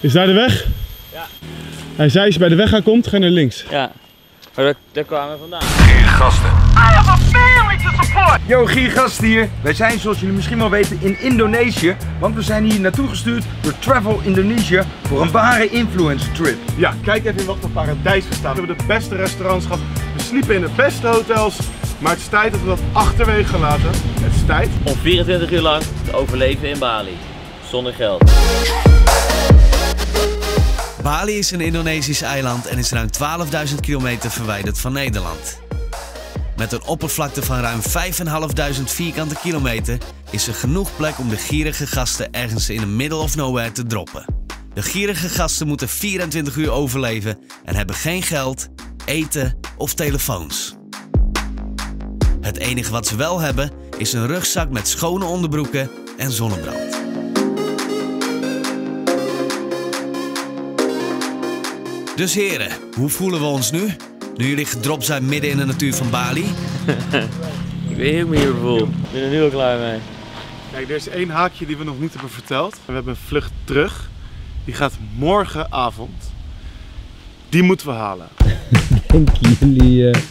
Is daar de weg? Ja. Hij zei als je bij de weg aankomt, ga je naar links. Ja. Maar daar, daar kwamen we vandaan. Gasten. Yo, Giergast hier. Wij zijn zoals jullie misschien wel weten in Indonesië. Want we zijn hier naartoe gestuurd door Travel Indonesia voor een ware influencer trip. Ja, kijk even in wat voor paradijs we staan. We hebben de beste restaurants gehad. We sliepen in de beste hotels. Maar het is tijd dat we dat achterwege gaan laten. Het is tijd. Om 24 uur lang te overleven in Bali. Zonder geld. Bali is een Indonesisch eiland en is ruim 12.000 kilometer verwijderd van Nederland. Met een oppervlakte van ruim 5.500 vierkante kilometer is er genoeg plek om de gierige gasten ergens in the middle of nowhere te droppen. De gierige gasten moeten 24 uur overleven en hebben geen geld, eten of telefoons. Het enige wat ze wel hebben is een rugzak met schone onderbroeken en zonnebrand. Dus heren, hoe voelen we ons nu? Nu jullie gedropt zijn midden in de natuur van Bali? Ik weet niet hoe ik me hier voel. Ik ben er nu al klaar mee. Kijk, er is één haakje die we nog niet hebben verteld. We hebben een vlucht terug. Die gaat morgenavond. Die moeten we halen. Denken jullie eh,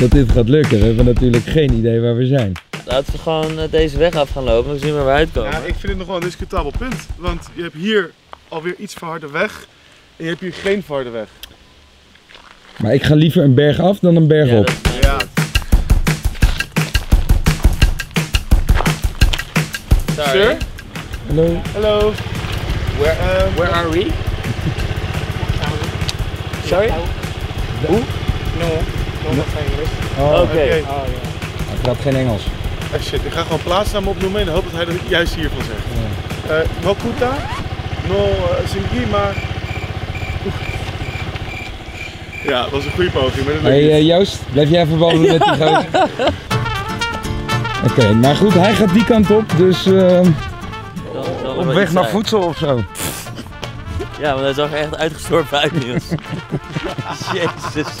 dat dit gaat lukken? We hebben natuurlijk geen idee waar we zijn. Laten we gewoon eh, deze weg af gaan lopen. We zien waar we uitkomen. Ja, ik vind het nog wel een discutabel punt. Want je hebt hier alweer iets verharde weg. En je hebt hier geen verharde weg. Maar ik ga liever een berg af dan een berg Ja, op. dat is Ja. Sorry. Sir? Hallo? Hello. Where, Um, where are we? Sorry? Oh, Oké. Oké. Hij praat geen Engels. Eh, shit, ik ga gewoon plaatsnamen opnoemen en hoop dat hij er juist hiervan zegt. Eh no Kuta, no uh, Singima. Ja, dat was een goede poging, maar dat Hey eh, Joost, blijf jij even wandelen met die gozer? Oké, maar goed, hij gaat die kant op, dus eh, op weg naar zijn. voedsel of zo. Ja, maar dat zag er echt uitgestorven uit, Niels. Jezus.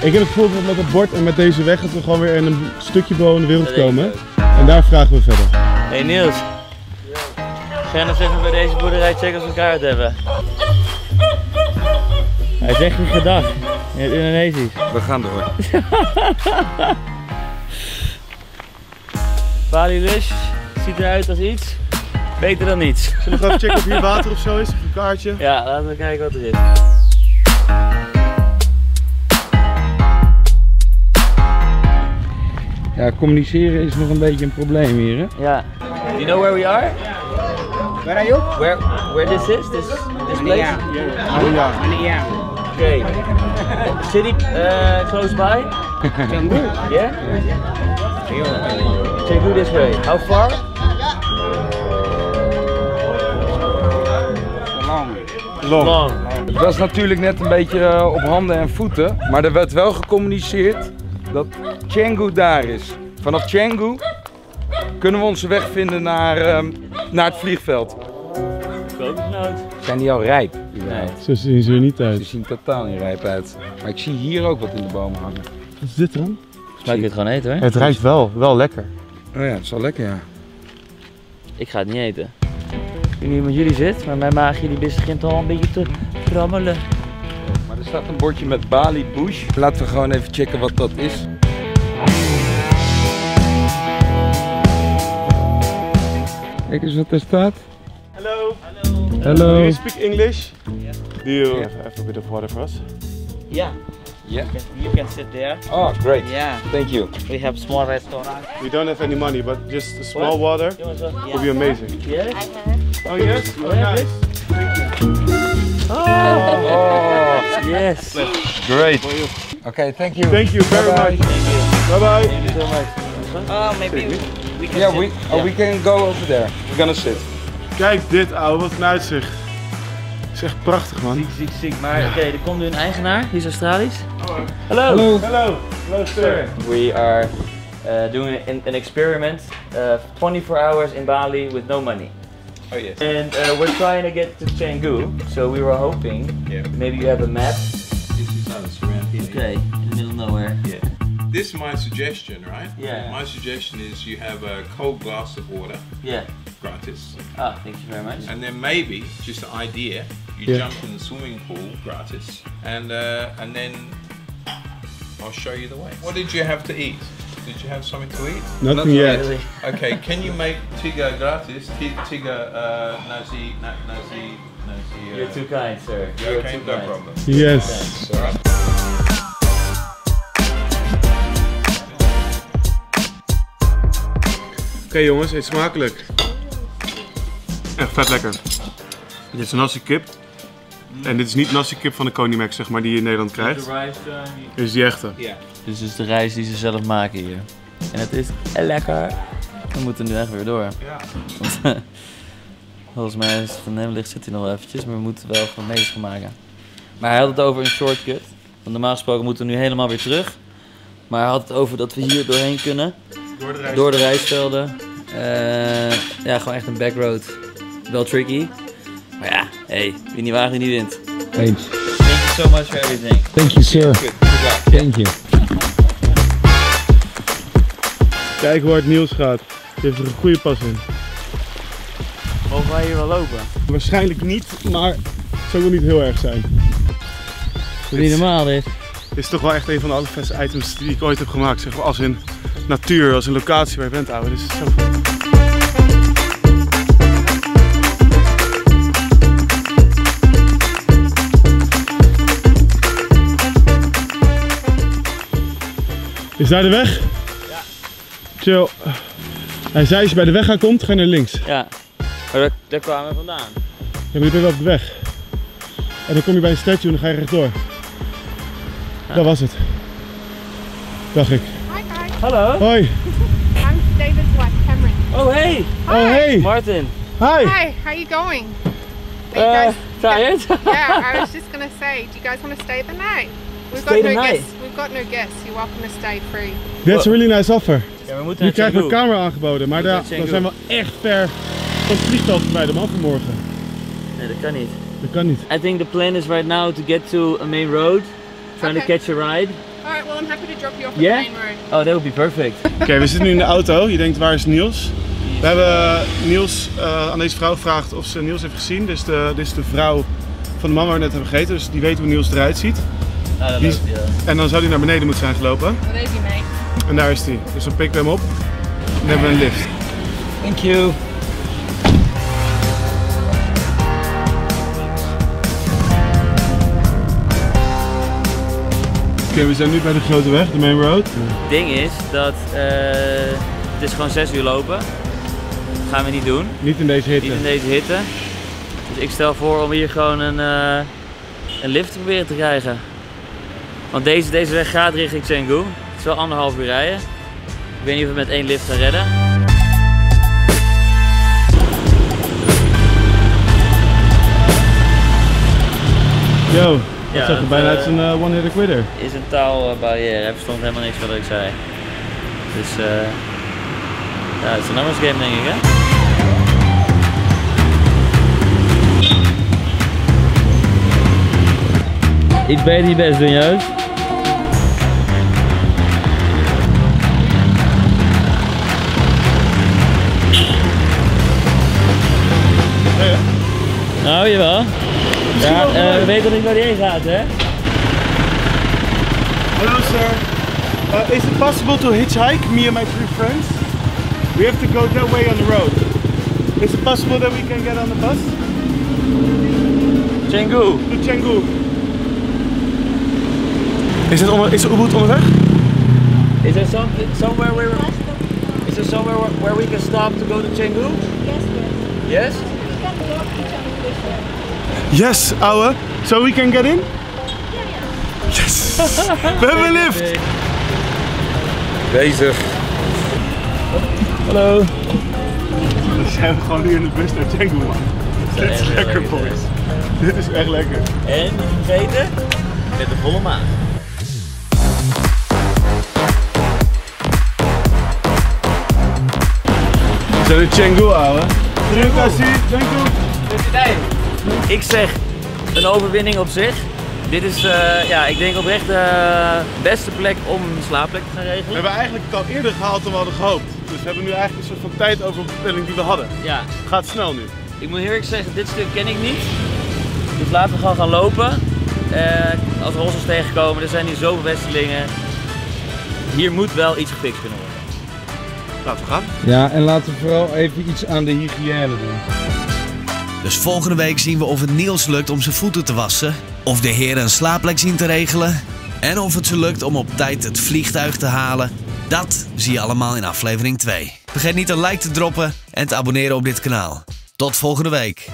Ik heb het gevoel dat met het bord en met deze weg dat we gewoon weer in een stukje boven de wereld komen. En daar vragen we verder. Hey Niels. Ga je nog even bij deze boerderij checken of we kaart hebben? Hij zegt je gedag in het Indonesisch. We gaan door. Bali ziet eruit als iets. Beter dan niets. Zullen we gaan even checken of hier water of zo is? Of een kaartje? Ja, laten we kijken wat er is. Ja, communiceren is nog een beetje een probleem hier, hè? Ja. Do you know where we are? Where are you? Where where this is? This this place? Ja. Okay. City uh, close by? Canggu. Yeah? Canggu this way. How far? Long. Long. Het was natuurlijk net een beetje eh, op handen en voeten, maar er werd wel gecommuniceerd dat Canggu daar is. Vanaf Canggu kunnen we onze weg vinden naar, ehm, naar het vliegveld. Zijn die al rijp? Nee. Zo zien ze er niet Ze uit. zien totaal niet rijp uit. Maar ik zie hier ook wat in de bomen hangen. Wat is dit dan? Volgens mij kun je het gewoon eten hoor. Het ruikt wel, wel lekker. Oh ja, het is wel lekker ja. Ik ga het niet eten. Ik weet niet hoe het met jullie zit, maar mijn maagje die begint al een beetje te rammelen. Maar er staat een bordje met Bali Bush. Laten we gewoon even checken wat dat is. Kijk eens wat er staat. Hello. Hallo. Do you speak English? Do you have, have a bit of water for us? Yeah. Yeah. You can sit there. Oh, great. Yeah. Thank you. We have small restaurant. We don't have any money, but just a small What? water You want some? would be amazing. Yeah. Oh yes? Oh, Yeah, nice. Oh, Yes. great. Okay, thank you. Thank you very Bye-bye. much. Bye bye. Thank you so much. Oh, maybe we can Yeah, sit. we, oh, we can go over there. We're gonna sit. Kijk dit ouwe, wat een uitzicht. Het is echt prachtig man. Ziek, ziek, ziek. Maar oké, er komt nu een eigenaar, die is Australisch. Hallo. Hallo. Hello. Hello sir. We are uh, doing an, an experiment, uh, 24 hours in Bali with no money. Oh yes. And uh, we're trying to get to Canggu, so we were hoping Yeah. maybe you have a map. This is us around here. Okay, in the middle of nowhere. Yeah. This is my suggestion, right? Yeah. My suggestion is you have a cold glass of water, Yeah. gratis, Ah, thank you very much. and then maybe just an idea. You Yeah. jump in the swimming pool, gratis, and uh, and then I'll show you the way. What did you have to eat? Did you have something to eat? Nothing Not yet. Really? Okay, can you make tiga gratis? Tiga uh, nasi na, nasi nasi. Uh, You're too kind, sir. You're okay, too no kind. problem. Yes. Alright. Oké jongens, eet smakelijk. Echt vet lekker. Dit is nasi kip. En dit is niet nasi kip van de Konimax, zeg maar, die je in Nederland krijgt. Uh, Dit is die echte. Yeah. Dit is dus de rijst die ze zelf maken hier. En het is lekker. We moeten nu echt weer door. Ja. Want volgens mij is het van hem ligt zit hij nog wel eventjes, maar we moeten wel gewoon meters gaan maken. Maar hij had het over een shortcut. Want normaal gesproken moeten we nu helemaal weer terug. Maar hij had het over dat we hier doorheen kunnen. Door de reis. Door de rijstvelden. Eh, ja, gewoon echt een backroad. Wel tricky. Maar ja, hey, wie niet waagt, die niet wint. Eens. Thank you so much for everything. Thank you, sir. Good. Good luck. Thank you. Kijk hoe hard Niels gaat. Die heeft er een goede pas in. Mogen wij hier wel lopen? Waarschijnlijk niet, maar het zou wel niet heel erg zijn. Dat is niet normaal dit. Dit is toch wel echt een van de allerbeste items die ik ooit heb gemaakt. Zeg maar als in natuur, als een locatie waar je bent, ouwe. Is zo Is daar de weg? Ja. Chill. Hij zei als je bij de weg aankomt, ga je naar links. Ja, maar daar, daar kwamen we vandaan. Ja, maar je bent wel op de weg. En dan kom je bij een statue en dan ga je rechtdoor. Dat was het. Dacht ik. Hi guys, Hallo. Hoi. I'm David's wife, Cameron. Oh hey, Oh, hey. Martin. Hi. Hi, how you going? Are you Uh, guys, tired? yeah, I was just gonna say, do you guys want to stay the night? We've Stay got the no night? guests. We've got no guests. You're welcome to stay free. That's a really nice offer. Ja, we moeten Nu krijgen we een kamer aangeboden, maar daar, zijn we echt ver van het vliegveld voorbij de man vanmorgen. Nee, dat kan niet. Dat kan niet. I think the plan is right now to get to a main road, trying Okay. to catch a ride. All right, well, I'm happy to drop you off Yeah? the main road. Oh, that would be perfect. Oké, we zitten nu in de auto. Je denkt, waar is Niels? We hebben eh, Niels eh, aan deze vrouw gevraagd of ze Niels heeft gezien. Dit is, de, dit is de vrouw van de man waar we net hebben gegeten, dus die weet hoe Niels eruit ziet. Ah, dat Die- loopt, ja. En dan zou hij naar beneden moeten zijn gelopen. Well, there's your mate. En daar is hij. Dus dan pikken we hem op. En dan hebben we een lift. Thank you. We zijn nu bij de grote weg, de main road. Het ding is dat eh, het is gewoon 6 uur lopen. Dat gaan we niet doen. Niet in deze hitte. Niet in deze hitte. Dus ik stel voor om hier gewoon een, eh, een lift te proberen te krijgen. Want deze, deze weg gaat richting Canggu. Het is wel anderhalf uur rijden. Ik weet niet of we met één lift gaan redden. Yo, dat Ja, zag er dat, bijna eh, uit een eh, one-hitter quitter. is een taalbarrière. Hij verstond helemaal niks wat ik zei. Dus eh ja, het is een numbers game denk ik hè. Iets beter je best doen juist. Nou, jawel. Ja, eh, we weten niet waar die heen gaat hè. Hello sir. Uh, is it possible to hitchhike, me and my three friends? We have to go that way on the road. Is it possible that we can get on the bus Canggu. to Canggu? Is het onder, is Ubud onderweg? Is there something somewhere where is there somewhere where, we can stop to go to Canggu? Yes, yes. Yes? You can walk to Changgu Yes, ouwe. So we can get in? Yes! We hebben een lift! Bezig. Hallo. We zijn gewoon nu in de bus naar Canggu man. Dit is lekker boys. Dit is echt lekker. En niet vergeten, met de volle maag. We zijn in Canggu ouwe. Terug, Cassie. Canggu. Ik zeg een overwinning op zich. Dit is, eh, ja, ik denk oprecht de beste plek om een slaapplek te gaan We regelen. hebben eigenlijk het al eerder gehaald dan we hadden gehoopt. Dus we hebben nu eigenlijk een soort van tijd over de planning die we hadden. Ja, Het gaat snel nu. ik moet eerlijk zeggen, dit stuk ken ik niet. Dus laten we gewoon gaan lopen. Eh, als we ons tegenkomen, er zijn hier zoveel Westelingen. Hier moet wel iets gefixt kunnen worden. Laten we gaan. Ja, en laten we vooral even iets aan de hygiëne doen. Dus volgende week zien we of het Niels lukt om zijn voeten te wassen, of de heren een slaapplek zien te regelen en of het ze lukt om op tijd het vliegtuig te halen. Dat zie je allemaal in aflevering 2. Vergeet niet een like te droppen en te abonneren op dit kanaal. Tot volgende week.